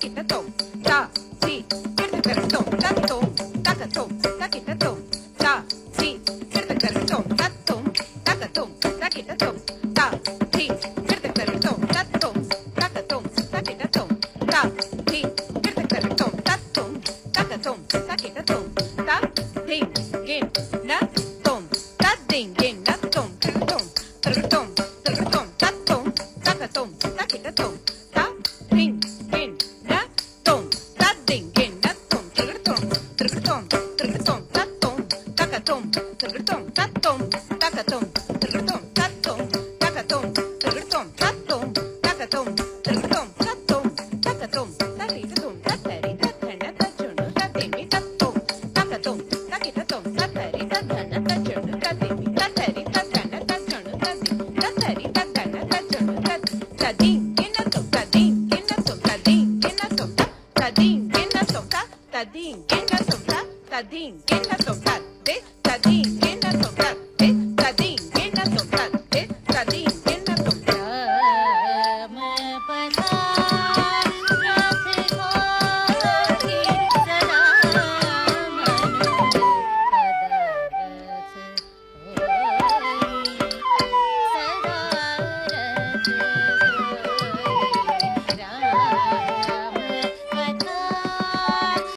taquita tom, ta, si, pierde perro tom, ta tom, taca tom, taquita tom, ta, si, pierde perro tom, ta tom, taca tom, taquita tom, ta, si, pierde perro tom, ta tom, taca tom, taquita tom, ta, si, pierde perro tom, ta tom, taca tom, taquita tom, ta, ding, game, na tom, ta ding, game, na tom, ta Tadín, ¿quién la toma? Tadín, ¿quién la toma? ¿De? aquí en la.